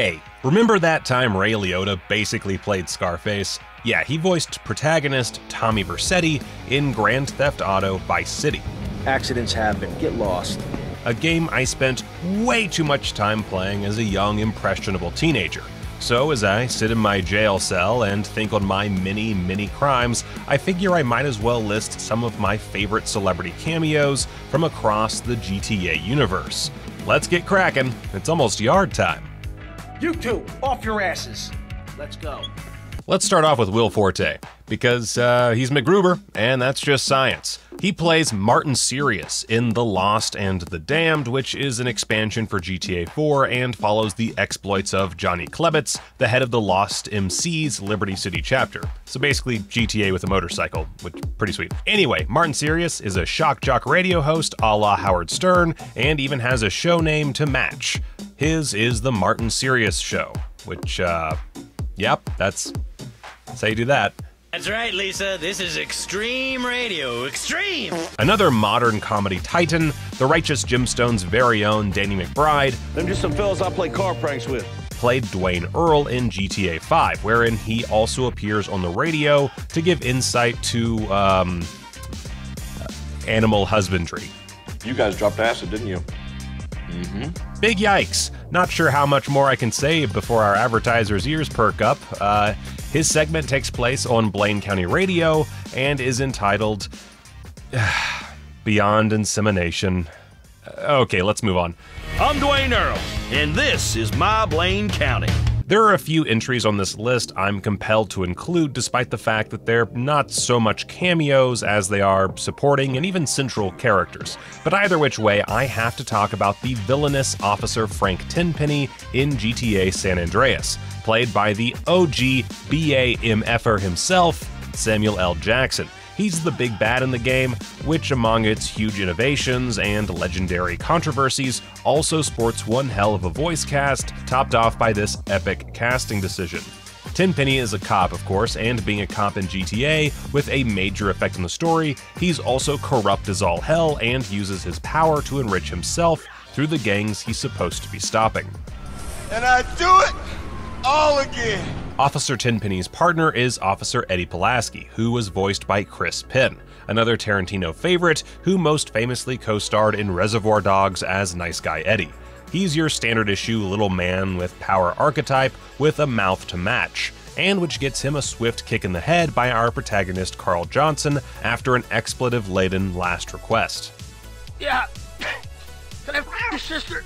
Hey, remember that time Ray Liotta basically played Scarface? Yeah, he voiced protagonist Tommy Vercetti in Grand Theft Auto Vice City. Accidents happen. Get lost. A game I spent way too much time playing as a young, impressionable teenager. So, as I sit in my jail cell and think on my many, many crimes, I figure I might as well list some of my favorite celebrity cameos from across the GTA universe. Let's get cracking. It's almost yard time. You two, off your asses. Let's go. Let's start off with Will Forte, because uh, he's MacGruber, and that's just science. He plays Martin Sirius in The Lost and the Damned, which is an expansion for GTA 4 and follows the exploits of Johnny Klebitz, the head of the Lost MC's Liberty City chapter. So basically, GTA with a motorcycle, which pretty sweet. Anyway, Martin Sirius is a shock jock radio host a la Howard Stern, and even has a show name to match. His is The Martin Sirius Show, which, uh, yep, that's that's how you do that. That's right, Lisa. This is Extreme Radio. Extreme! Another modern comedy titan, the Righteous Gemstones' very own Danny McBride, Them just some fellas I play car pranks with. played Dwayne Earl in GTA 5, wherein he also appears on the radio to give insight to um, animal husbandry. You guys dropped acid, didn't you? Big yikes! Not sure how much more I can say before our advertisers' ears perk up. Uh, his segment takes place on Blaine County Radio and is entitled Beyond Insemination. Uh, Okay, let's move on. I'm Dwayne Earl, and this is my Blaine County. There are a few entries on this list I'm compelled to include, despite the fact that they're not so much cameos as they are supporting and even central characters. But either which way, I have to talk about the villainous officer Frank Tenpenny in GTA San Andreas, played by the OG BAMFer himself, Samuel L. Jackson. He's the big bad in the game, which, among its huge innovations and legendary controversies, also sports one hell of a voice cast, topped off by this epic casting decision. Tenpenny is a cop, of course, and being a cop in GTA, with a major effect on the story, he's also corrupt as all hell and uses his power to enrich himself through the gangs he's supposed to be stopping. And I do it all again. Officer Tenpenny's partner is Officer Eddie Pulaski, who was voiced by Chris Penn, another Tarantino favorite who most famously co starred in Reservoir Dogs as Nice Guy Eddie. He's your standard issue little man with power archetype with a mouth to match, and which gets him a swift kick in the head by our protagonist Carl Johnson after an expletive laden last request. Yeah. Can I your sister?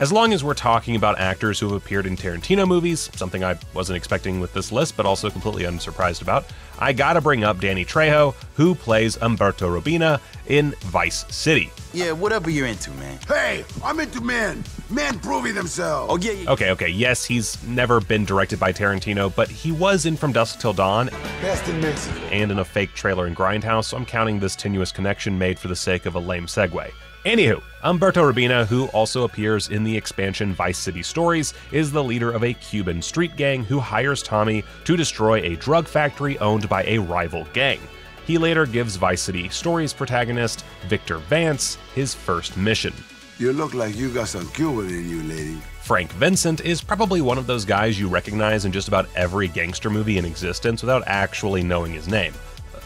As long as we're talking about actors who have appeared in Tarantino movies, something I wasn't expecting with this list, but also completely unsurprised about, I gotta bring up Danny Trejo, who plays Umberto Robina in Vice City. Yeah, whatever you're into, man. Hey, I'm into men. Men proving themselves. Oh, yeah, yeah. Okay, okay, yes, he's never been directed by Tarantino, but he was in From Dusk Till Dawn Best in Mexico. and in a fake trailer in Grindhouse, so I'm counting this tenuous connection made for the sake of a lame segue. Anywho, Umberto Robina, who also appears in the expansion Vice City Stories, is the leader of a Cuban street gang who hires Tommy to destroy a drug factory owned by a rival gang. He later gives Vice City Stories protagonist Victor Vance his first mission. You look like you got some Cuban in you, lady. Frank Vincent is probably one of those guys you recognize in just about every gangster movie in existence without actually knowing his name.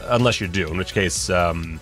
Unless you do, in which case, um,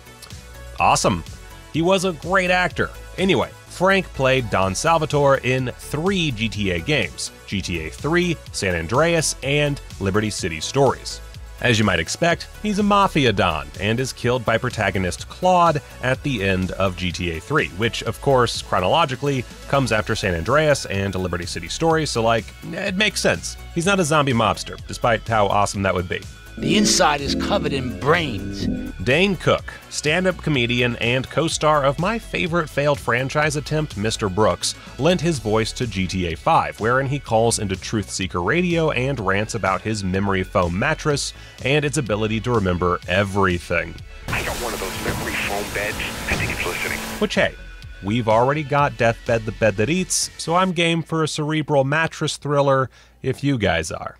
awesome. He was a great actor. Anyway, Frank played Don Salvatore in three GTA games GTA 3, San Andreas, and Liberty City Stories. As you might expect, he's a Mafia Don and is killed by protagonist Claude at the end of GTA 3, which, of course, chronologically comes after San Andreas and Liberty City Stories, so, like, it makes sense. He's not a zombie mobster, despite how awesome that would be. The inside is covered in brains. Dane Cook, stand up comedian and co star of my favorite failed franchise attempt, Mr. Brooks, lent his voice to GTA 5, wherein he calls into Truth Seeker Radio and rants about his memory foam mattress and its ability to remember everything. I got one of those memory foam beds. I think it's listening. Which, hey, we've already got Deathbed the Bed That Eats, so I'm game for a cerebral mattress thriller if you guys are.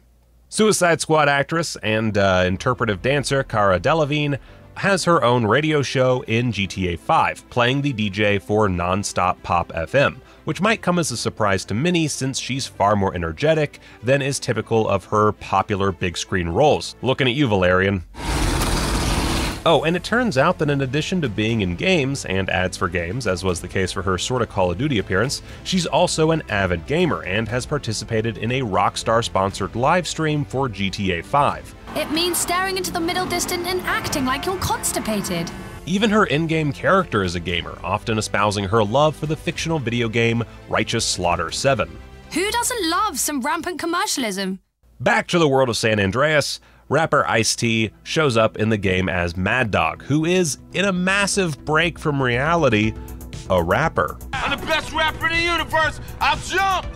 Suicide Squad actress and uh, interpretive dancer Cara Delevingne has her own radio show in GTA 5, playing the DJ for Nonstop Pop FM, which might come as a surprise to many since she's far more energetic than is typical of her popular big screen roles. Looking at you, Valerian. Oh, and it turns out that in addition to being in games and ads for games, as was the case for her sorta Call of Duty appearance, she's also an avid gamer and has participated in a Rockstar sponsored live stream for GTA 5. It means staring into the middle distance and acting like you're constipated. Even her in game character is a gamer, often espousing her love for the fictional video game Righteous Slaughter 7. Who doesn't love some rampant commercialism? Back to the world of San Andreas, rapper Ice T shows up in the game as Madd Dogg, who is, in a massive break from reality, a rapper. I'm the best rapper in the universe. I'll jump.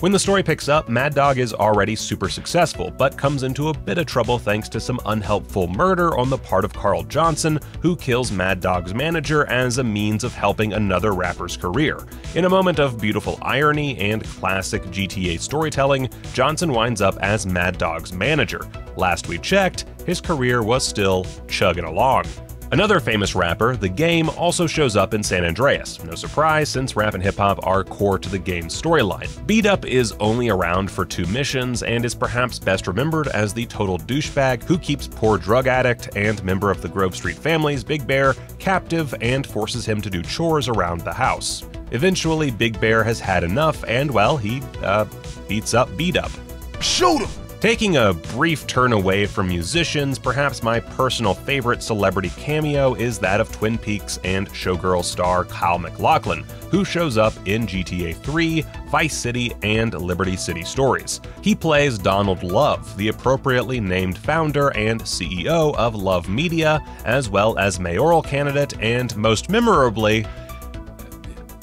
When the story picks up, Madd Dogg is already super successful, but comes into a bit of trouble thanks to some unhelpful murder on the part of Carl Johnson, who kills Madd Dogg's manager as a means of helping another rapper's career. In a moment of beautiful irony and classic GTA storytelling, Johnson winds up as Madd Dogg's manager. Last we checked, his career was still chugging along. Another famous rapper, The Game, also shows up in San Andreas. No surprise, since rap and hip hop are core to the game's storyline. B Dup is only around for two missions and is perhaps best remembered as the total douchebag who keeps poor drug addict and member of the Grove Street family's Big Bear captive and forces him to do chores around the house. Eventually, Big Bear has had enough and, well, he, uh, beats up B Dup. Shoot him! Taking a brief turn away from musicians, perhaps my personal favorite celebrity cameo is that of Twin Peaks and Showgirl star Kyle MacLachlan, who shows up in GTA 3, Vice City, and Liberty City Stories. He plays Donald Love, the appropriately named founder and CEO of Love Media, as well as mayoral candidate and, most memorably,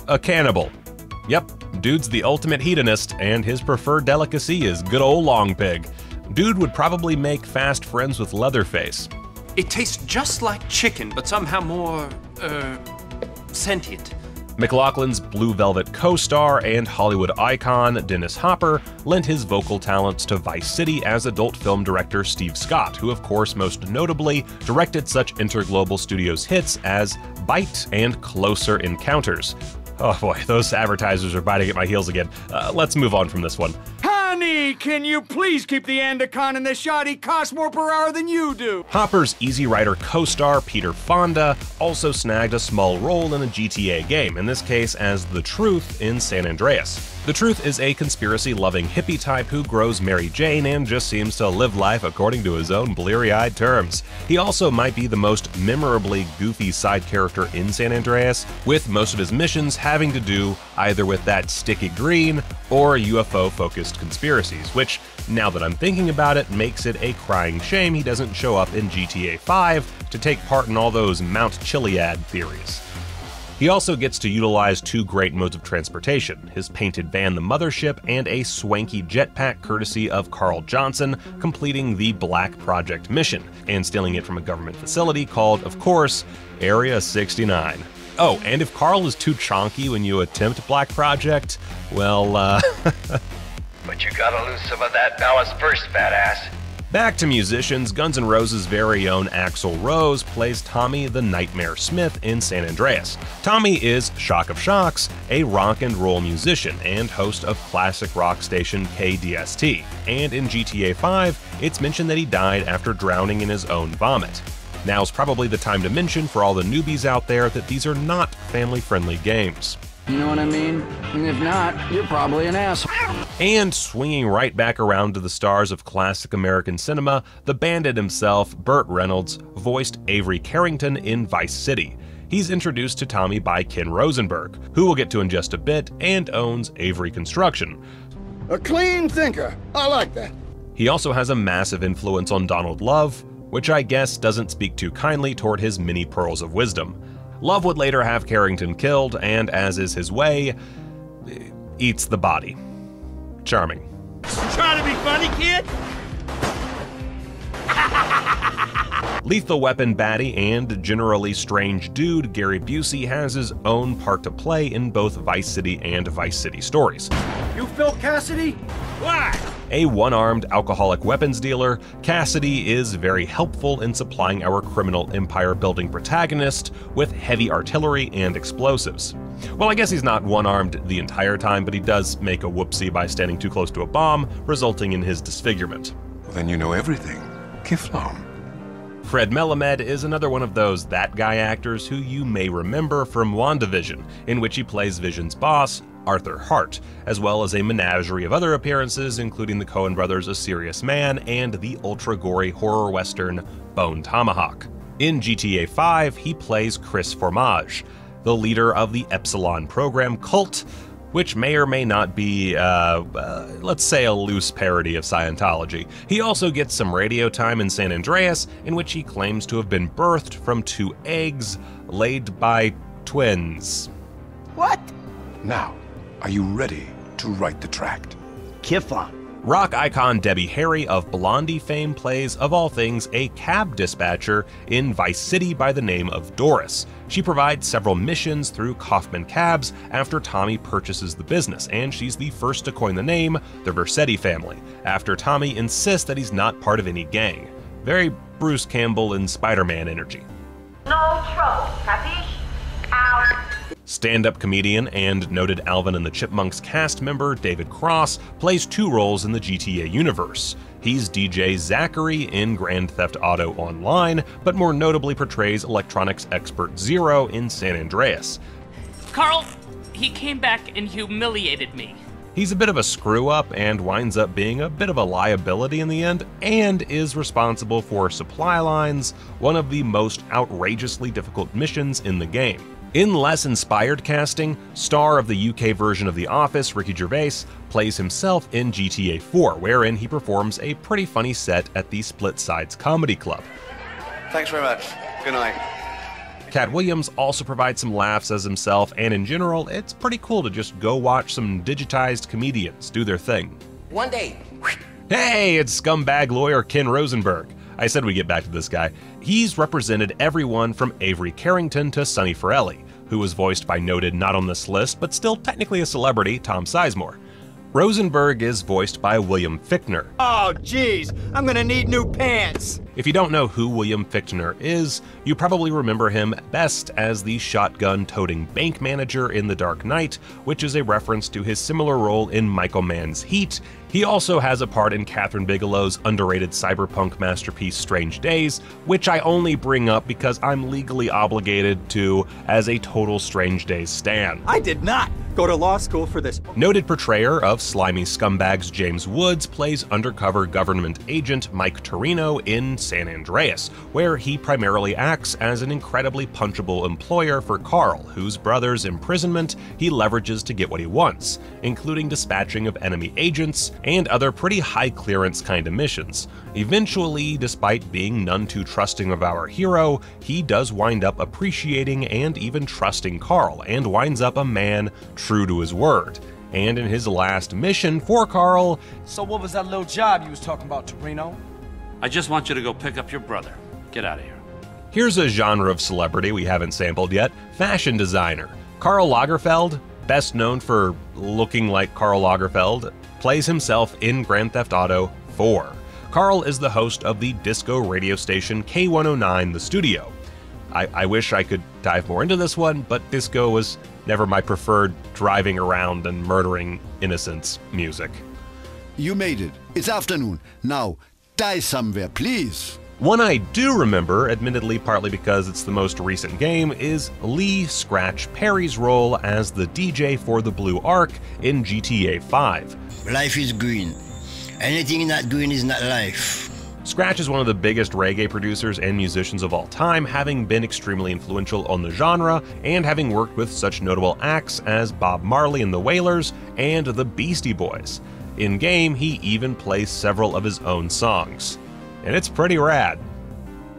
a cannibal. Yep, dude's the ultimate hedonist, and his preferred delicacy is good old long pig. Dude would probably make fast friends with Leatherface. It tastes just like chicken, but somehow more, uh, sentient. MacLachlan's Blue Velvet co star and Hollywood icon Dennis Hopper lent his vocal talents to Vice City as adult film director Steve Scott, who, of course, most notably directed such Interglobal Studios hits as Bite and Closer Encounters. Oh boy, those advertisers are biting at my heels again. Uh, let's move on from this one. Honey, can you please keep the Andacon in the shot? He costs more per hour than you do. Hopper's Easy Rider co star Peter Fonda also snagged a small role in a GTA game, in this case as The Truth in San Andreas. The Truth is a conspiracy loving hippie type who grows Mary Jane and just seems to live life according to his own bleary eyed terms. He also might be the most memorably goofy side character in San Andreas, with most of his missions having to do either with that sticky green or UFO focused conspiracies, which, now that I'm thinking about it, makes it a crying shame he doesn't show up in GTA 5 to take part in all those Mount Chiliad theories. He also gets to utilize two great modes of transportation his painted van, the Mothership, and a swanky jetpack courtesy of Carl Johnson, completing the Black Project mission, and stealing it from a government facility called, of course, Area 69. Oh, and if Carl is too chonky when you attempt Black Project, well, uh. But you gotta lose some of that ballast first, badass. Back to musicians, Guns N' Roses' very own Axl Rose plays Tommy the Nightmare Smith in San Andreas. Tommy is Shock of Shocks, a rock and roll musician and host of classic rock station KDST. And in GTA 5, it's mentioned that he died after drowning in his own vomit. Now's probably the time to mention for all the newbies out there that these are not family friendly games. You know what I mean? And if not, you're probably an asshole. And swinging right back around to the stars of classic American cinema, the bandit himself, Burt Reynolds, voiced Avery Carrington in Vice City. He's introduced to Tommy by Ken Rosenberg, who we'll get to in just a bit, and owns Avery Construction. A clean thinker. I like that. He also has a massive influence on Donald Love, which I guess doesn't speak too kindly toward his many pearls of wisdom. Love would later have Carrington killed, and as is his way, eats the body. Charming. Trying to be funny, kid? Lethal Weapon baddie and generally strange dude Gary Busey has his own part to play in both Vice City and Vice City stories. You Phil Cassidy? Why? A one armed alcoholic weapons dealer, Cassidy is very helpful in supplying our criminal empire building protagonist with heavy artillery and explosives. Well, I guess he's not one armed the entire time, but he does make a whoopsie by standing too close to a bomb, resulting in his disfigurement. Well, then you know everything. Kifflom. Fred Melamed is another one of those that guy actors who you may remember from WandaVision, in which he plays Vision's boss, Arthur Hart, as well as a menagerie of other appearances, including the Coen brothers' A Serious Man and the ultra gory horror western Bone Tomahawk. In GTA 5, he plays Chris Formage, the leader of the Epsilon program cult, which may or may not be, uh, uh, let's say, a loose parody of Scientology. He also gets some radio time in San Andreas, in which he claims to have been birthed from two eggs laid by twins. What? Now, are you ready to write the tract? Kifflom. Rock icon Debbie Harry of Blondie fame plays, of all things, a cab dispatcher in Vice City by the name of Doris. She provides several missions through Kaufman Cabs after Tommy purchases the business, and she's the first to coin the name the Vercetti family, after Tommy insists that he's not part of any gang. Very Bruce Campbell and Spider Man energy. No trouble, capiche? Out. Stand up comedian and noted Alvin and the Chipmunks cast member David Cross plays two roles in the GTA universe. He's DJ Zachary in Grand Theft Auto Online, but more notably portrays electronics expert Zero in San Andreas. Carl, he came back and humiliated me. He's a bit of a screw up and winds up being a bit of a liability in the end, and is responsible for supply lines, one of the most outrageously difficult missions in the game. In less inspired casting, star of the UK version of The Office, Ricky Gervais, plays himself in GTA 4, wherein he performs a pretty funny set at the Split Sides Comedy Club. Thanks very much. Good night. Katt Williams also provides some laughs as himself, and in general, it's pretty cool to just go watch some digitized comedians do their thing. One day. Hey, it's scumbag lawyer Ken Rosenberg. I said we get back to this guy. He's represented everyone from Avery Carrington to Sonny Forelli, who was voiced by noted not on this list, but still technically a celebrity, Tom Sizemore. Rosenberg is voiced by William Fichtner. Oh, jeez, I'm gonna need new pants. If you don't know who William Fichtner is, you probably remember him best as the shotgun toting bank manager in The Dark Knight, which is a reference to his similar role in Michael Mann's Heat. He also has a part in Kathryn Bigelow's underrated cyberpunk masterpiece Strange Days, which I only bring up because I'm legally obligated to as a total Strange Days stan. I did not go to law school for this. Noted portrayer of slimy scumbags James Woods plays undercover government agent Mike Toreno in San Andreas, where he primarily acts as an incredibly punchable employer for Carl, whose brother's imprisonment he leverages to get what he wants, including dispatching of enemy agents and other pretty high clearance kind of missions. Eventually, despite being none too trusting of our hero, he does wind up appreciating and even trusting Carl, and winds up a man true to his word. And in his last mission for Karl, So what was that little job you was talking about, Toreno? I just want you to go pick up your brother. Get out of here. Here's a genre of celebrity we haven't sampled yet fashion designer. Karl Lagerfeld, best known for looking like Karl Lagerfeld, plays himself in Grand Theft Auto 4. Carl is the host of the disco radio station K109 The Studio. I, I, wish I could dive more into this one, but disco was never my preferred driving around and murdering innocents music. You made it. It's afternoon. Now, die somewhere, please. One I do remember, admittedly partly because it's the most recent game, is Lee Scratch Perry's role as the DJ for the Blue Ark in GTA 5. Life is green. Anything not green is not life. Scratch is one of the biggest reggae producers and musicians of all time, having been extremely influential on the genre and having worked with such notable acts as Bob Marley and the Wailers and the Beastie Boys. In game, he even plays several of his own songs. And it's pretty rad.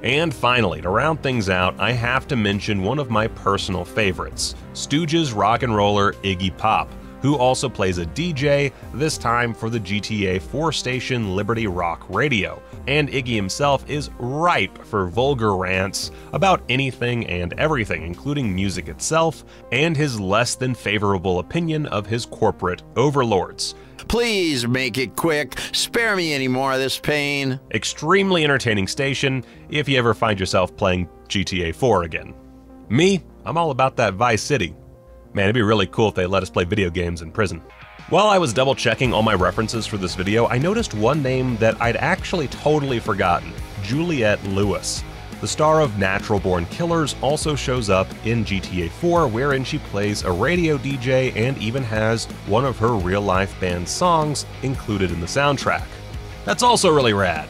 And finally, to round things out, I have to mention one of my personal favorites Stooges rock and roller Iggy Pop who also plays a DJ, this time for the GTA 4 station Liberty Rock Radio. And Iggy himself is ripe for vulgar rants about anything and everything, including music itself, and his less than favorable opinion of his corporate overlords. Please make it quick. Spare me any more of this pain. Extremely entertaining station if you ever find yourself playing GTA 4 again. Me, I'm all about that Vice City. Man, it'd be really cool if they let us play video games in prison. While I was double checking all my references for this video, I noticed one name that I'd actually totally forgotten Juliette Lewis. The star of Natural Born Killers also shows up in GTA 4, wherein she plays a radio DJ and even has one of her real life band songs included in the soundtrack. That's also really rad.